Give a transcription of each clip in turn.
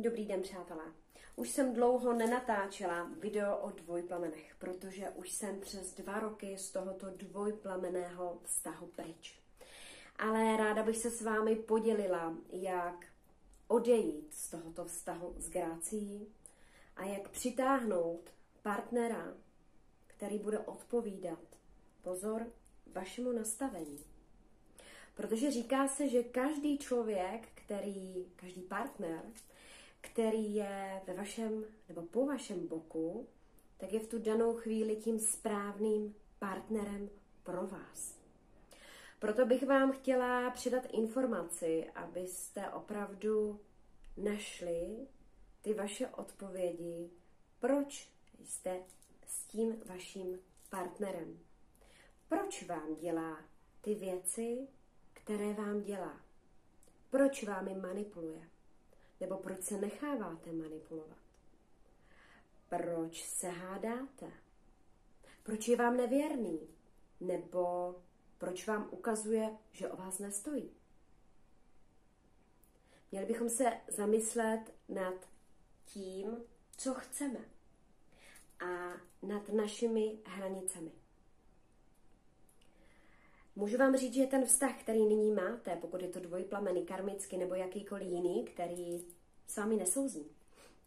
Dobrý den, přátelé. Už jsem dlouho nenatáčela video o dvojplamenech, protože už jsem přes dva roky z tohoto dvojplameného vztahu pryč. Ale ráda bych se s vámi podělila, jak odejít z tohoto vztahu s Grácií a jak přitáhnout partnera, který bude odpovídat, pozor, vašemu nastavení. Protože říká se, že každý člověk, který, každý partner, který je ve vašem nebo po vašem boku, tak je v tu danou chvíli tím správným partnerem pro vás. Proto bych vám chtěla přidat informaci, abyste opravdu našli ty vaše odpovědi, proč jste s tím vaším partnerem. Proč vám dělá ty věci, které vám dělá? Proč vámi manipuluje? Nebo proč se necháváte manipulovat? Proč se hádáte? Proč je vám nevěrný? Nebo proč vám ukazuje, že o vás nestojí? Měli bychom se zamyslet nad tím, co chceme a nad našimi hranicemi. Můžu vám říct, že ten vztah, který nyní máte, pokud je to dvojplamený, karmicky nebo jakýkoliv jiný, který s vámi nesouzí,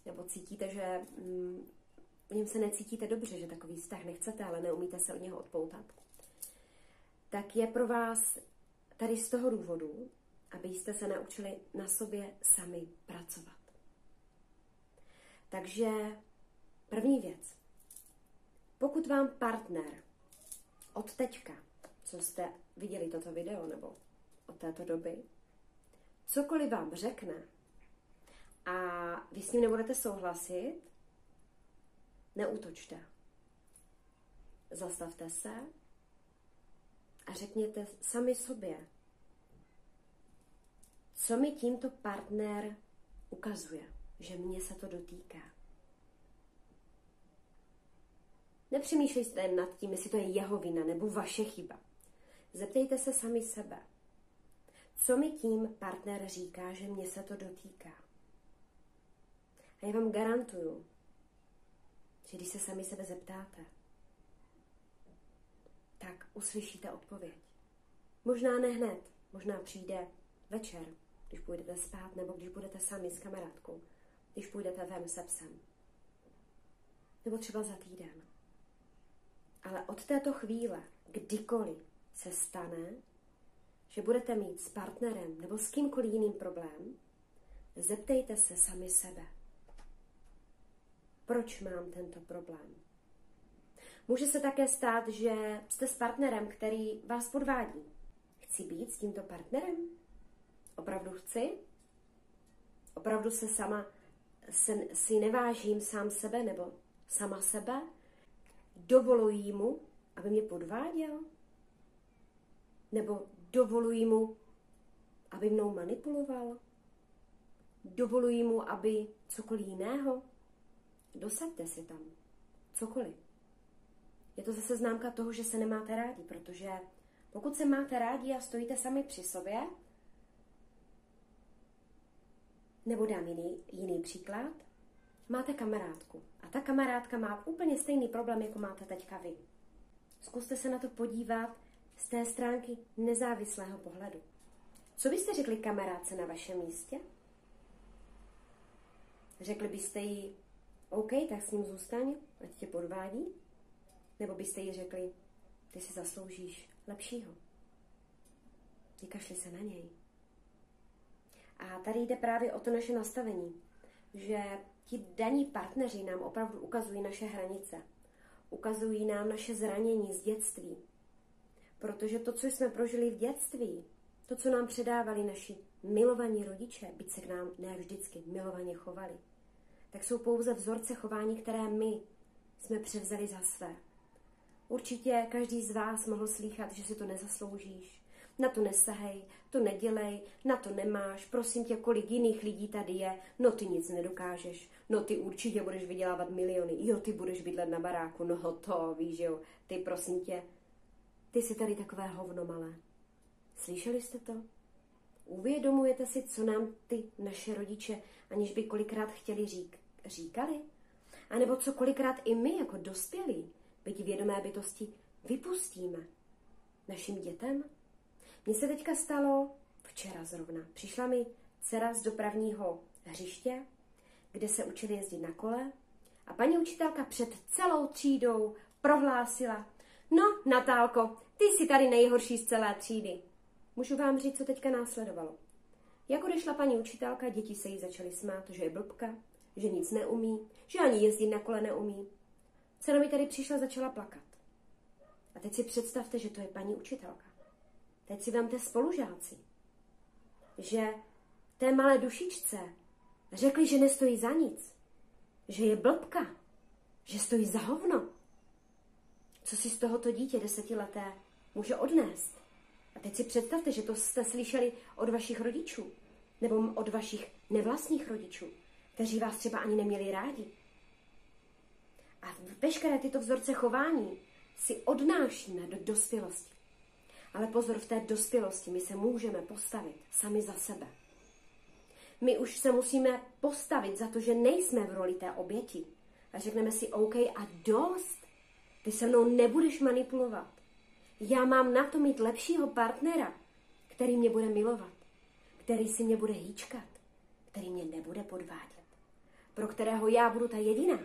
nebo cítíte, že mm, v něm se necítíte dobře, že takový vztah nechcete, ale neumíte se od něho odpoutat, tak je pro vás tady z toho důvodu, abyste se naučili na sobě sami pracovat. Takže první věc. Pokud vám partner od teďka co jste viděli toto video nebo od této doby, cokoliv vám řekne a vy s ním nebudete souhlasit, neútočte. Zastavte se a řekněte sami sobě, co mi tímto partner ukazuje, že mě se to dotýká. Nepřemýšlejte nad tím, jestli to je jeho vina nebo vaše chyba. Zeptejte se sami sebe. Co mi tím partner říká, že mě se to dotýká? A já vám garantuju, že když se sami sebe zeptáte, tak uslyšíte odpověď. Možná ne hned, možná přijde večer, když půjdete spát, nebo když budete sami s kamarádkou, když půjdete ven se psem. Nebo třeba za týden. Ale od této chvíle, kdykoliv se stane, že budete mít s partnerem nebo s kýmkoliv jiným problém, zeptejte se sami sebe. Proč mám tento problém? Může se také stát, že jste s partnerem, který vás podvádí. Chci být s tímto partnerem? Opravdu chci? Opravdu se sama se, si nevážím sám sebe nebo sama sebe? Dovoluji mu, aby mě podváděl? Nebo dovoluji mu, aby mnou manipuloval? Dovoluji mu, aby cokoliv jiného? Dosaďte si tam. Cokoliv. Je to zase známka toho, že se nemáte rádi, protože pokud se máte rádi a stojíte sami při sobě, nebo dám jiný, jiný příklad, máte kamarádku a ta kamarádka má úplně stejný problém, jako máte teďka vy. Zkuste se na to podívat z té stránky nezávislého pohledu. Co byste řekli kamarádce na vašem místě? Řekli byste jí, OK, tak s ním zůstaň, ať tě podvádí? Nebo byste jí řekli, ty si zasloužíš lepšího. Vykašli se na něj. A tady jde právě o to naše nastavení, že ti daní partneři nám opravdu ukazují naše hranice, ukazují nám naše zranění z dětství, Protože to, co jsme prožili v dětství, to, co nám předávali naši milovaní rodiče, byť se k nám ne vždycky milovaně chovali, tak jsou pouze vzorce chování, které my jsme převzali za své. Určitě každý z vás mohl slýchat, že si to nezasloužíš, na to nesahej, to nedělej, na to nemáš, prosím tě, kolik jiných lidí tady je, no ty nic nedokážeš, no ty určitě budeš vydělávat miliony, jo, ty budeš bydlet na baráku, no to víš, jo, ty prosím tě, ty jsi tady takové hovno malé. Slyšeli jste to? Uvědomujete si, co nám ty naše rodiče, aniž by kolikrát chtěli řík, říkali? A nebo co kolikrát i my jako dospělí, byť vědomé bytosti, vypustíme našim dětem? Mně se teďka stalo včera zrovna. Přišla mi dcera z dopravního hřiště, kde se učili jezdit na kole a paní učitelka před celou třídou prohlásila, no Natálko, ty jsi tady nejhorší z celé třídy. Můžu vám říct, co teďka následovalo. Jak odešla paní učitelka, děti se jí začaly smát, že je blbka, že nic neumí, že ani jezdit na kole neumí. Cena mi tady přišla, začala plakat. A teď si představte, že to je paní učitelka. Teď si vemte spolužáci, že té malé dušičce řekli, že nestojí za nic, že je blbka, že stojí za hovno. Co si z tohoto dítě desetileté může odnést? A teď si představte, že to jste slyšeli od vašich rodičů, nebo od vašich nevlastních rodičů, kteří vás třeba ani neměli rádi. A veškeré tyto vzorce chování si odnášíme do dospělosti. Ale pozor, v té dospělosti my se můžeme postavit sami za sebe. My už se musíme postavit za to, že nejsme v roli té oběti. A řekneme si, OK, a dost. Ty se mnou nebudeš manipulovat. Já mám na to mít lepšího partnera, který mě bude milovat, který si mě bude hýčkat, který mě nebude podvádět, pro kterého já budu ta jediná,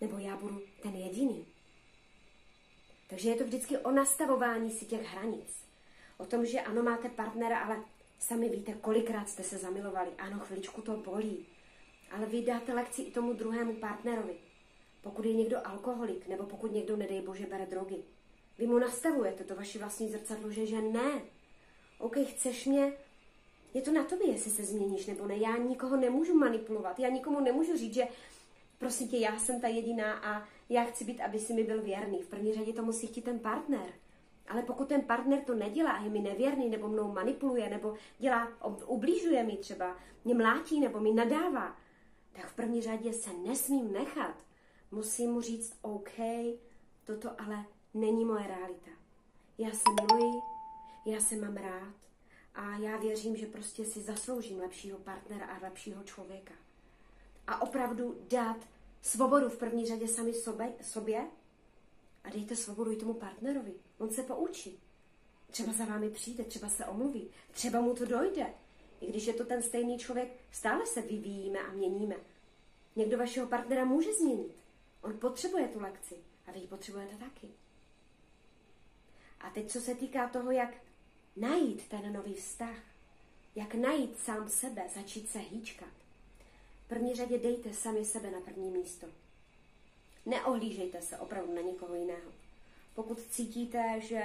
nebo já budu ten jediný. Takže je to vždycky o nastavování si těch hranic. O tom, že ano, máte partnera, ale sami víte, kolikrát jste se zamilovali. Ano, chviličku to bolí. Ale vy dáte lekci i tomu druhému partnerovi. Pokud je někdo alkoholik, nebo pokud někdo, nedej bože, bere drogy. Vy mu nastavujete to vaše vlastní zrcadlo, že, že ne. OK, chceš mě, je to na tobě, jestli se změníš nebo ne. Já nikoho nemůžu manipulovat, já nikomu nemůžu říct, že prosím tě, já jsem ta jediná a já chci být, aby si mi byl věrný. V první řadě to musí chtít ten partner. Ale pokud ten partner to nedělá je mi nevěrný, nebo mnou manipuluje, nebo dělá, ublížuje mi třeba, mě mlátí nebo mi nadává, tak v první řadě se nesmím nechat. Musím mu říct, OK, toto ale není moje realita. Já se miluji, já se mám rád a já věřím, že prostě si zasloužím lepšího partnera a lepšího člověka. A opravdu dát svobodu v první řadě sami sobě, sobě a dejte svobodu i tomu partnerovi. On se poučí. Třeba za vámi přijde, třeba se omluví, třeba mu to dojde. I když je to ten stejný člověk, stále se vyvíjíme a měníme. Někdo vašeho partnera může změnit. On potřebuje tu lekci a vy ji potřebujete taky. A teď, co se týká toho, jak najít ten nový vztah, jak najít sám sebe, začít se hýčkat. V první řadě dejte sami sebe na první místo. Neohlížejte se opravdu na někoho jiného. Pokud cítíte, že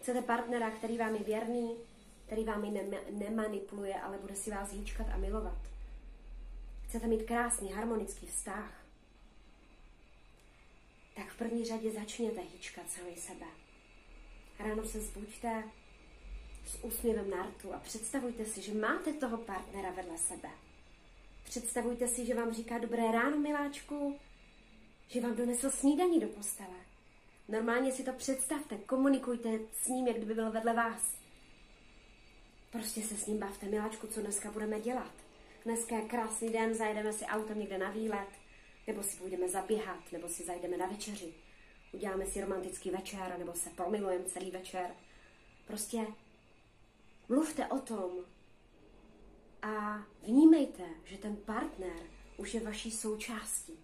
chcete partnera, který vám je věrný, který vám nemanipuluje, ale bude si vás hýčkat a milovat. Chcete mít krásný, harmonický vztah, tak v první řadě začněte hýčkat sami sebe. Ráno se zbuďte s úsměvem na rtu a představujte si, že máte toho partnera vedle sebe. Představujte si, že vám říká dobré ráno, miláčku, že vám donesl snídaní do postele. Normálně si to představte, komunikujte s ním, jak kdyby byl vedle vás. Prostě se s ním bavte, miláčku, co dneska budeme dělat. Dneska je krásný den, zajedeme si autem někde na výlet, nebo si půjdeme zaběhat, nebo si zajdeme na večeři. Uděláme si romantický večer, nebo se promilujeme celý večer. Prostě mluvte o tom a vnímejte, že ten partner už je vaší součástí.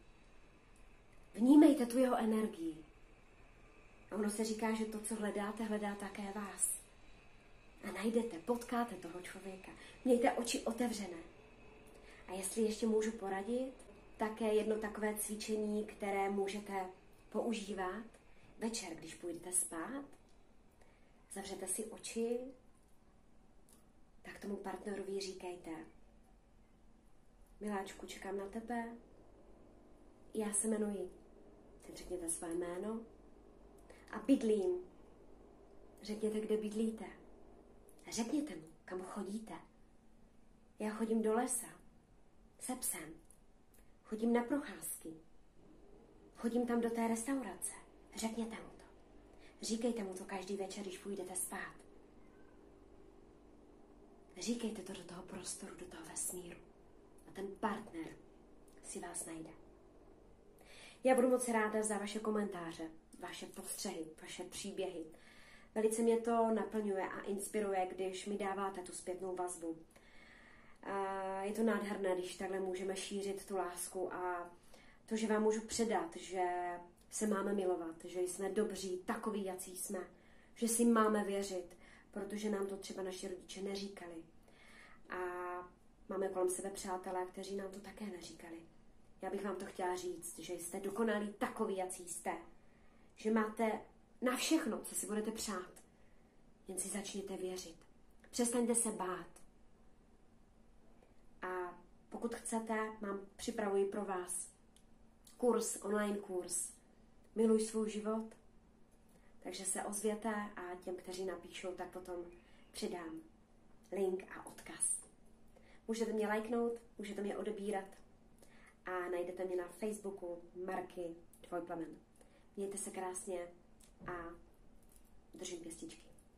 Vnímejte tu jeho energii. A ono se říká, že to, co hledáte, hledá také vás. A najdete, potkáte toho člověka. Mějte oči otevřené. A jestli ještě můžu poradit, také jedno takové cvičení, které můžete používat večer, když půjdete spát. Zavřete si oči, tak tomu partnerovi říkejte, miláčku, čekám na tebe, já se jmenuji Teď řekněte své jméno. A bydlím. Řekněte, kde bydlíte. Řekněte mu, kam chodíte. Já chodím do lesa. Se psem. Chodím na procházky. Chodím tam do té restaurace. Řekněte mu to. Říkejte mu to každý večer, když půjdete spát. Říkejte to do toho prostoru, do toho vesmíru. A ten partner si vás najde. Já budu moc ráda za vaše komentáře, vaše postřehy, vaše příběhy. Velice mě to naplňuje a inspiruje, když mi dáváte tu zpětnou vazbu. Je to nádherné, když takhle můžeme šířit tu lásku a to, že vám můžu předat, že se máme milovat, že jsme dobří, takový, jací jsme, že si máme věřit, protože nám to třeba naši rodiče neříkali. A máme kolem sebe přátelé, kteří nám to také neříkali. Já bych vám to chtěla říct, že jste dokonalí takový, jací jste. Že máte na všechno, co si budete přát. Jen si začněte věřit. Přestaňte se bát. A pokud chcete, mám připravuji pro vás kurz, online kurz. Miluj svůj život. Takže se ozvěte a těm, kteří napíšou, tak potom přidám link a odkaz. Můžete mě lajknout, můžete mě odebírat a najdete mě na Facebooku Marky Dvojplamen. Mějte se krásně a držím pěstičky.